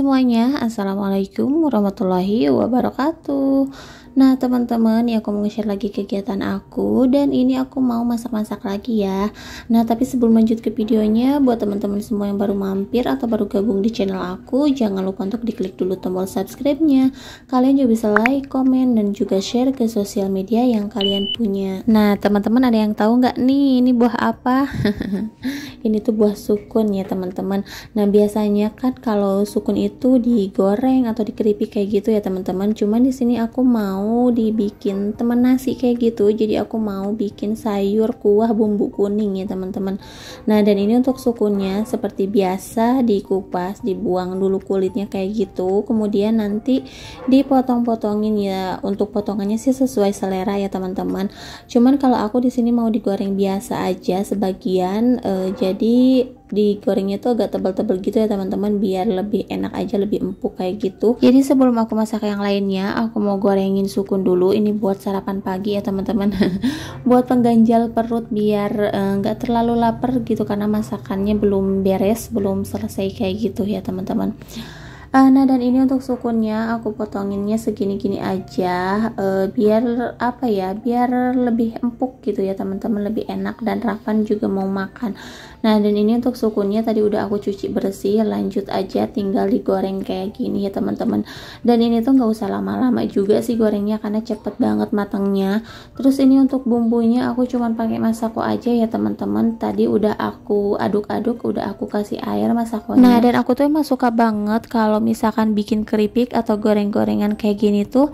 Semuanya, Assalamualaikum warahmatullahi wabarakatuh Nah teman-teman ya aku mau share lagi kegiatan aku dan ini aku mau masak-masak lagi ya. Nah tapi sebelum lanjut ke videonya buat teman-teman semua yang baru mampir atau baru gabung di channel aku Jangan lupa untuk diklik dulu tombol subscribe-nya. Kalian juga bisa like, komen, dan juga share ke sosial media yang kalian punya. Nah teman-teman ada yang tahu nggak nih ini buah apa? ini tuh buah sukun ya teman-teman. Nah biasanya kan kalau sukun itu digoreng atau dikeripik kayak gitu ya teman-teman. Cuman di sini aku mau mau dibikin teman nasi kayak gitu. Jadi aku mau bikin sayur kuah bumbu kuning ya teman-teman. Nah dan ini untuk sukunnya seperti biasa dikupas dibuang dulu kulitnya kayak gitu. Kemudian nanti dipotong-potongin ya. Untuk potongannya sih sesuai selera ya teman-teman. Cuman kalau aku di sini mau digoreng biasa aja sebagian uh, jadi digorengnya tuh agak tebal-tebal gitu ya teman-teman. Biar lebih enak aja lebih empuk kayak gitu. Jadi sebelum aku masak yang lainnya aku mau gorengin sukun dulu. Ini buat sarapan pagi ya teman-teman. Buat pengganjal perut biar eh, nggak uh, terlalu lapar gitu. Karena masakannya belum beres belum selesai kayak gitu ya teman-teman Uh, nah dan ini untuk sukunnya. Aku potonginnya segini-gini aja. Uh, biar apa ya biar lebih empuk gitu ya teman-teman. Lebih enak. Dan Rafan juga mau makan. Nah dan ini untuk sukunnya. Tadi udah aku cuci bersih. Lanjut aja. Tinggal digoreng kayak gini ya teman-teman. Dan ini tuh nggak usah lama-lama juga sih gorengnya karena cepet banget matangnya. Terus ini untuk bumbunya aku cuman pakai masako aja ya teman-teman. Tadi udah aku aduk-aduk udah aku kasih air masakonya. Nah dan aku tuh emang suka banget kalau misalkan bikin keripik atau goreng-gorengan kayak gini tuh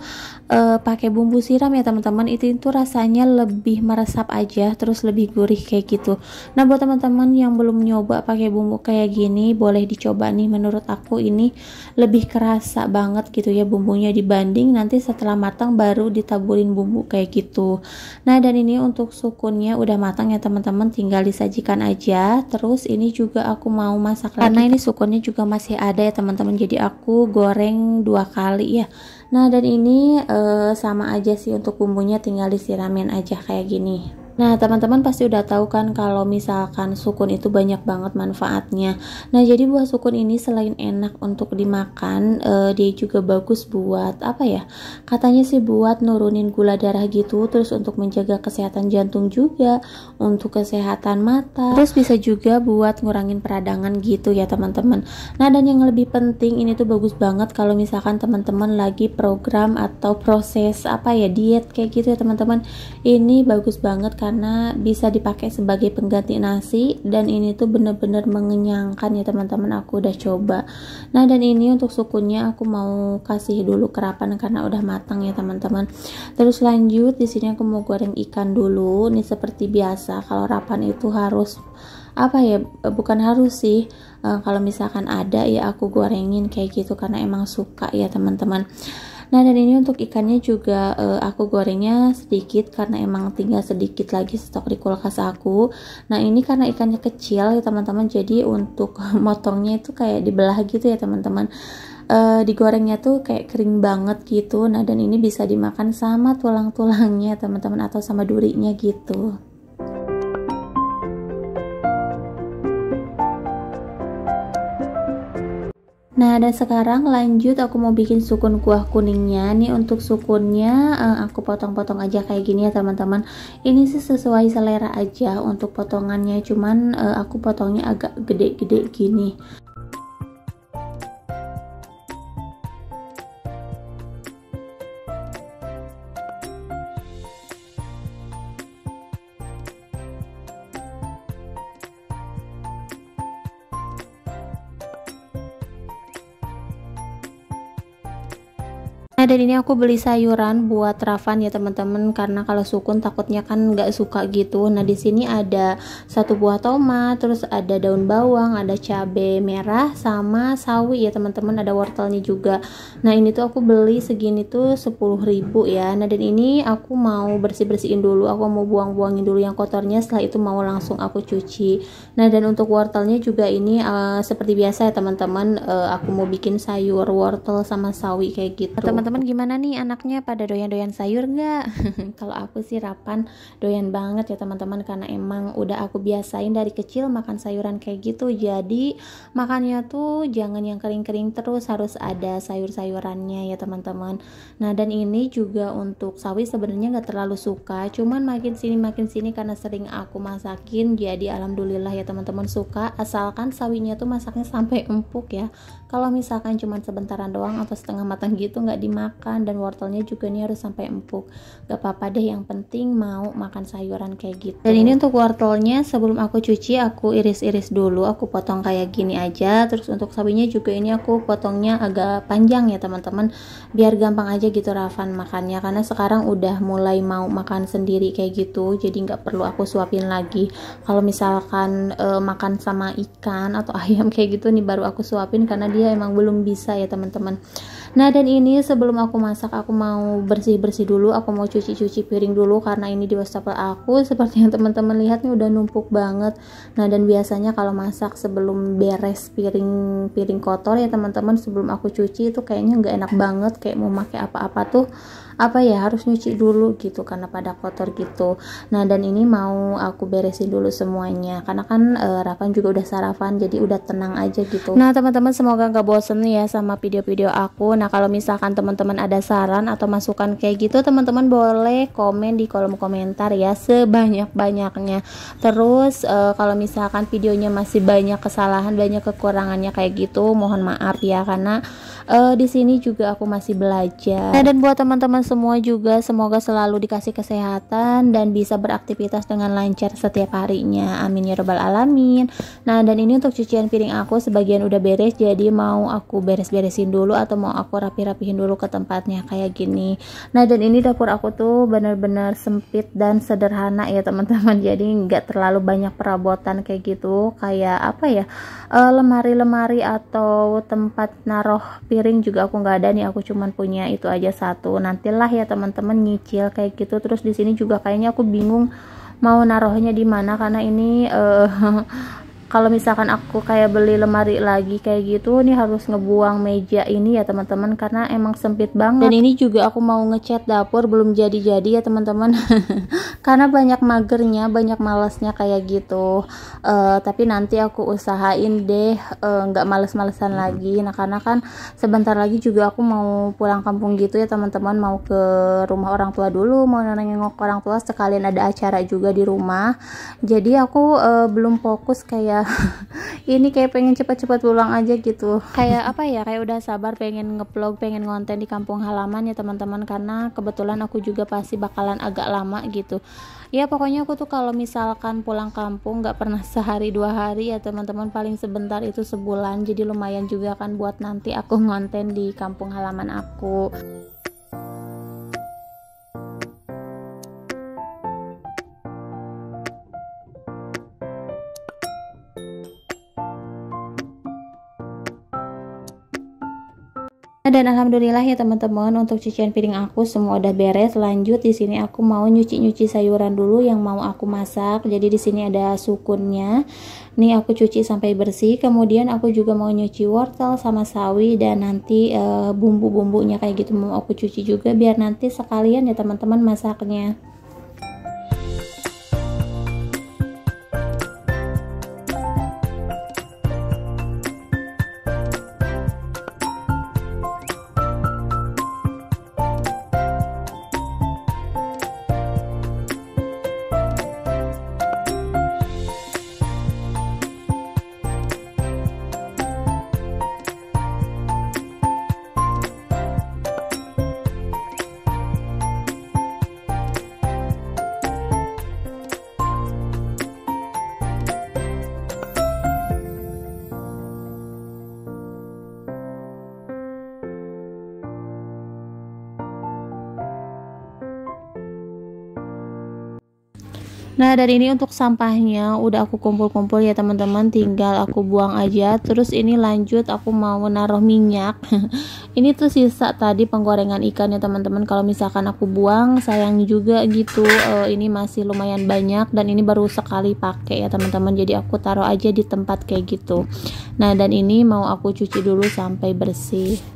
uh, pakai bumbu siram ya teman-teman. Itu itu rasanya lebih meresap aja terus lebih gurih kayak gitu. Nah buat teman-teman yang belum nyoba pakai bumbu kayak gini boleh dicoba nih. Menurut aku ini lebih kerasa banget gitu ya bumbunya dibanding nanti setelah matang baru ditaburin bumbu kayak gitu. Nah dan ini untuk sukunnya udah matang ya teman-teman. Tinggal disajikan aja. Terus ini juga aku mau masak lagi karena ini sukunnya juga masih ada ya teman-teman. Jadi aku goreng dua kali ya nah dan ini uh, sama aja sih untuk bumbunya tinggal disiramin aja kayak gini Nah, teman-teman pasti udah tahu kan kalau misalkan sukun itu banyak banget manfaatnya. Nah, jadi buah sukun ini selain enak untuk dimakan, uh, dia juga bagus buat apa ya? Katanya sih buat nurunin gula darah gitu, terus untuk menjaga kesehatan jantung juga, untuk kesehatan mata. Terus bisa juga buat ngurangin peradangan gitu ya, teman-teman. Nah, dan yang lebih penting ini tuh bagus banget kalau misalkan teman-teman lagi program atau proses apa ya, diet kayak gitu ya, teman-teman. Ini bagus banget karena bisa dipakai sebagai pengganti nasi dan ini tuh bener-bener mengenyangkan ya teman-teman aku udah coba. Nah dan ini untuk sukunya aku mau kasih dulu kerapan karena udah matang ya teman-teman. Terus lanjut di sini aku mau goreng ikan dulu. Ini seperti biasa kalau rapan itu harus apa ya bukan harus sih. Uh, kalau misalkan ada ya aku gorengin kayak gitu karena emang suka ya teman-teman Nah dan ini untuk ikannya juga uh, aku gorengnya sedikit karena emang tinggal sedikit lagi stok di kulkas aku. Nah ini karena ikannya kecil ya teman-teman jadi untuk motongnya itu kayak dibelah gitu ya teman-teman. Uh, digorengnya tuh kayak kering banget gitu. Nah dan ini bisa dimakan sama tulang-tulangnya teman-teman atau sama durinya gitu. Nah dan sekarang lanjut aku mau bikin sukun kuah kuningnya nih. Untuk sukunnya uh, aku potong-potong aja kayak gini ya teman-teman. Ini sih sesuai selera aja untuk potongannya. Cuman uh, aku potongnya agak gede-gede gini Nah dan ini aku beli sayuran buat Ravan ya teman-teman karena kalau sukun takutnya kan nggak suka gitu. Nah di sini ada satu buah tomat, terus ada daun bawang, ada cabai merah sama sawi ya teman-teman, ada wortelnya juga. Nah ini tuh aku beli segini tuh 10.000 ya. Nah dan ini aku mau bersih-bersihin dulu, aku mau buang-buangin dulu yang kotornya. Setelah itu mau langsung aku cuci. Nah dan untuk wortelnya juga ini uh, seperti biasa ya teman-teman, uh, aku mau bikin sayur wortel sama sawi kayak gitu. Teman teman-teman gimana nih anaknya pada doyan-doyan sayur nggak? Kalau aku sih Rapan doyan banget ya teman-teman karena emang udah aku biasain dari kecil makan sayuran kayak gitu. Jadi makannya tuh jangan yang kering-kering terus harus ada sayur-sayurannya ya teman-teman. Nah dan ini juga untuk sawi sebenarnya nggak terlalu suka, cuman makin sini makin sini karena sering aku masakin. Jadi alhamdulillah ya teman-teman suka asalkan sawinya tuh masaknya sampai empuk ya. Kalau misalkan cuman sebentaran doang atau setengah matang gitu nggak dimakan dan wortelnya juga nih harus sampai empuk. Gak apa-apa deh yang penting mau makan sayuran kayak gitu. Dan ini untuk wortelnya sebelum aku cuci aku iris-iris dulu. Aku potong kayak gini aja. Terus untuk sawinya juga ini aku potongnya agak panjang ya teman-teman. Biar gampang aja gitu Rafan makannya. Karena sekarang udah mulai mau makan sendiri kayak gitu. Jadi nggak perlu aku suapin lagi. Kalau misalkan e, makan sama ikan atau ayam kayak gitu nih baru aku suapin karena dia emang belum bisa ya teman-teman. Nah dan ini sebelum aku masak aku mau bersih-bersih dulu. Aku mau cuci-cuci piring dulu karena ini di wastafel aku. Seperti yang teman-teman lihat nih udah numpuk banget. Nah dan biasanya kalau masak sebelum beres piring piring kotor ya teman-teman sebelum aku cuci itu kayaknya nggak enak banget. Kayak mau pakai apa-apa tuh apa ya harus nyuci dulu gitu karena pada kotor gitu. Nah dan ini mau aku beresin dulu semuanya. Karena kan e, Rafan juga udah sarapan jadi udah tenang aja gitu. Nah teman-teman semoga nggak bosen ya sama video-video aku. Nah kalau misalkan teman-teman ada saran atau masukan kayak gitu teman-teman boleh komen di kolom komentar ya sebanyak-banyaknya. Terus e, kalau misalkan videonya masih banyak kesalahan banyak kekurangannya kayak gitu mohon maaf ya karena uh, di sini juga aku masih belajar. Nah, dan buat teman-teman semua juga semoga selalu dikasih kesehatan dan bisa beraktivitas dengan lancar setiap harinya. Amin ya robbal alamin. Nah, dan ini untuk cucian piring aku sebagian udah beres jadi mau aku beres-beresin dulu atau mau aku rapi-rapihin dulu ke tempatnya kayak gini. Nah, dan ini dapur aku tuh bener-bener sempit dan sederhana ya teman-teman. Jadi nggak terlalu banyak perabotan kayak gitu. Kayak apa ya? Eh, lemari-lemari uh, atau tempat naruh piring juga aku nggak ada nih aku cuman punya itu aja satu nantilah ya teman-teman nyicil kayak gitu. Terus di sini juga kayaknya aku bingung mau naruhnya di mana karena ini uh, kalau misalkan aku kayak beli lemari lagi kayak gitu nih harus ngebuang meja ini ya teman-teman karena emang sempit banget. Dan ini juga aku mau ngecat dapur belum jadi-jadi ya teman-teman. Karena banyak magernya banyak malasnya kayak gitu. Uh, tapi nanti aku usahain deh eh, nggak uh, males-malesan lagi. Nah karena kan sebentar lagi juga aku mau pulang kampung gitu ya teman-teman. Mau ke rumah orang tua dulu mau nengok orang tua. Sekalian ada acara juga di rumah. Jadi aku uh, belum fokus kayak ini kayak pengen cepat-cepat pulang aja gitu. Kayak apa ya kayak udah sabar pengen ngevlog pengen ngonten di kampung halaman ya teman-teman. Karena kebetulan aku juga pasti bakalan agak lama gitu. Ya pokoknya aku tuh kalau misalkan pulang kampung nggak pernah sehari dua hari ya teman-teman. Paling sebentar itu sebulan. Jadi lumayan juga kan buat nanti aku ngonten di kampung halaman aku dan alhamdulillah ya teman-teman untuk cucian piring aku semua udah beres. Lanjut di sini aku mau nyuci-nyuci sayuran dulu yang mau aku masak. Jadi di sini ada sukunnya. Nih aku cuci sampai bersih. Kemudian aku juga mau nyuci wortel sama sawi dan nanti uh, bumbu-bumbunya kayak gitu mau aku cuci juga biar nanti sekalian ya teman-teman masaknya Dari ini untuk sampahnya. Udah aku kumpul-kumpul ya teman-teman. Tinggal aku buang aja. Terus ini lanjut aku mau naruh minyak. Ini tuh sisa tadi penggorengan ikan ya teman-teman. Kalau misalkan aku buang sayang juga gitu. Uh, ini masih lumayan banyak dan ini baru sekali pakai ya teman-teman. Jadi aku taruh aja di tempat kayak gitu. Nah dan ini mau aku cuci dulu sampai bersih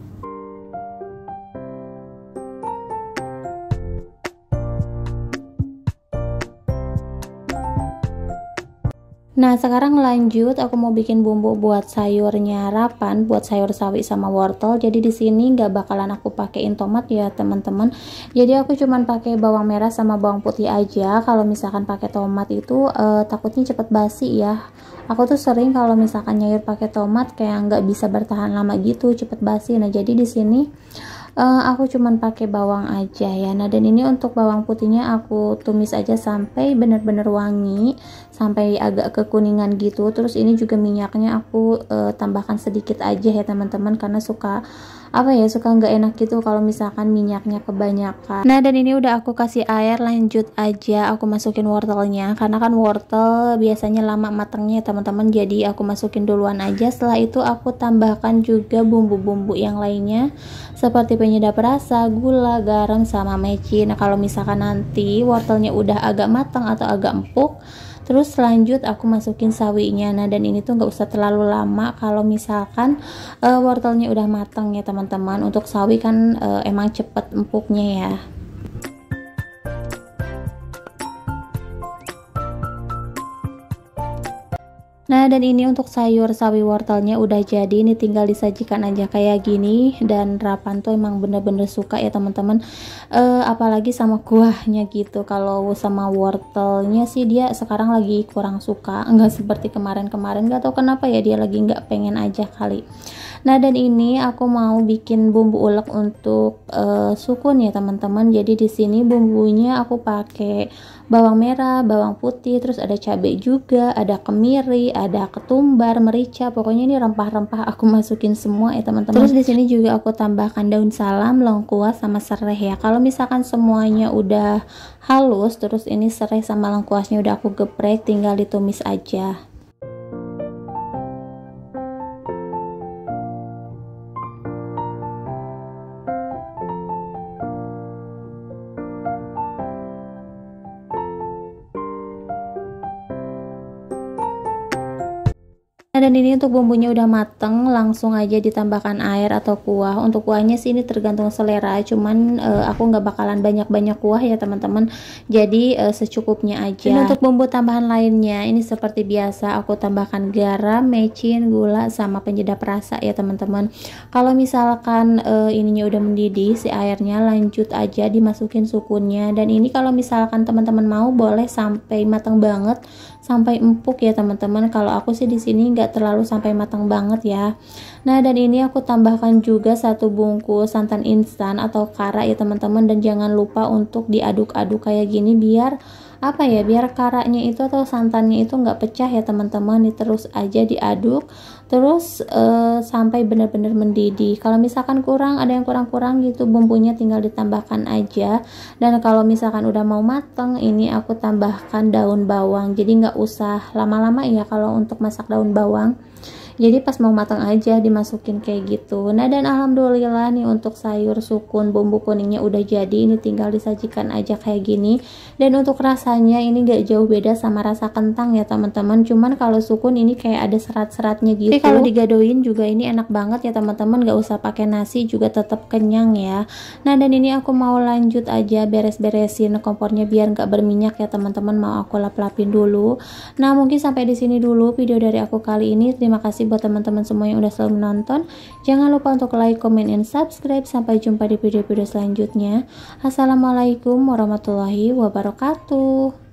Nah, sekarang lanjut aku mau bikin bumbu buat sayurnya rapan, buat sayur sawi sama wortel. Jadi di sini nggak bakalan aku pakein tomat ya, teman-teman. Jadi aku cuman pakai bawang merah sama bawang putih aja. Kalau misalkan pakai tomat itu uh, takutnya cepet basi ya. Aku tuh sering kalau misalkan nyayur pakai tomat kayak nggak bisa bertahan lama gitu, cepet basi. Nah, jadi di sini uh, aku cuman pakai bawang aja ya. Nah dan ini untuk bawang putihnya aku tumis aja sampai benar-benar wangi sampai agak kekuningan gitu. Terus ini juga minyaknya aku uh, tambahkan sedikit aja ya teman-teman karena suka apa ya suka nggak enak gitu kalau misalkan minyaknya kebanyakan. Nah dan ini udah aku kasih air lanjut aja aku masukin wortelnya. Karena kan wortel biasanya lama matangnya teman-teman. Jadi aku masukin duluan aja. Setelah itu aku tambahkan juga bumbu-bumbu yang lainnya. Seperti penyedap rasa gula garam sama mecin nah kalau misalkan nanti wortelnya udah agak matang atau agak empuk terus lanjut aku masukin sawinya. Nah dan ini tuh nggak usah terlalu lama. Kalau misalkan uh, wortelnya udah matang ya teman-teman. Untuk sawi kan uh, emang cepet empuknya ya Nah dan ini untuk sayur sawi wortelnya udah jadi ini tinggal disajikan aja kayak gini. Dan Rapan tuh emang bener-bener suka ya teman-teman. Uh, apalagi sama kuahnya gitu. Kalau sama wortelnya sih dia sekarang lagi kurang suka. Nggak seperti kemarin-kemarin. Gak tau kenapa ya dia lagi nggak pengen aja kali Nah dan ini aku mau bikin bumbu ulek untuk uh, sukun ya teman-teman jadi di sini bumbunya aku pakai bawang merah, bawang putih, terus ada cabai juga, ada kemiri, ada ketumbar, merica, pokoknya ini rempah-rempah aku masukin semua ya teman-teman. Terus di sini juga aku tambahkan daun salam, lengkuas sama serai ya. Kalau misalkan semuanya udah halus, terus ini serai sama lengkuasnya udah aku geprek, tinggal ditumis aja. Nah dan ini untuk bumbunya udah mateng langsung aja ditambahkan air atau kuah. Untuk kuahnya sih ini tergantung selera cuman uh, aku nggak bakalan banyak-banyak kuah ya teman-teman. Jadi uh, secukupnya aja. Dan untuk bumbu tambahan lainnya ini seperti biasa aku tambahkan garam, mecin, gula sama penyedap rasa ya teman-teman. Kalau misalkan uh, ininya udah mendidih si airnya lanjut aja dimasukin sukunnya dan ini kalau misalkan teman-teman mau boleh sampai matang banget sampai empuk ya teman-teman. Kalau aku sih di sini nggak terlalu sampai matang banget ya. Nah dan ini aku tambahkan juga satu bungkus santan instan atau kara ya teman-teman. Dan jangan lupa untuk diaduk-aduk kayak gini biar apa ya biar karaknya itu atau santannya itu nggak pecah ya teman-teman. Terus aja diaduk terus uh, sampai benar-benar mendidih. Kalau misalkan kurang ada yang kurang-kurang gitu bumbunya tinggal ditambahkan aja. Dan kalau misalkan udah mau mateng ini aku tambahkan daun bawang. Jadi nggak usah lama-lama ya kalau untuk masak daun bawang jadi pas mau matang aja dimasukin kayak gitu. Nah dan alhamdulillah nih untuk sayur sukun bumbu kuningnya udah jadi ini tinggal disajikan aja kayak gini. Dan untuk rasanya ini gak jauh beda sama rasa kentang ya teman-teman. Cuman kalau sukun ini kayak ada serat-seratnya gitu. Tapi kalau digadoin juga ini enak banget ya teman-teman. Gak usah pakai nasi juga tetap kenyang ya. Nah dan ini aku mau lanjut aja beres-beresin kompornya biar gak berminyak ya teman-teman. Mau aku lap-lapin dulu. Nah mungkin sampai di sini dulu video dari aku kali ini. Terima kasih buat teman-teman semua yang udah selalu menonton. Jangan lupa untuk like, comment, and subscribe. Sampai jumpa di video-video selanjutnya. Assalamualaikum warahmatullahi wabarakatuh.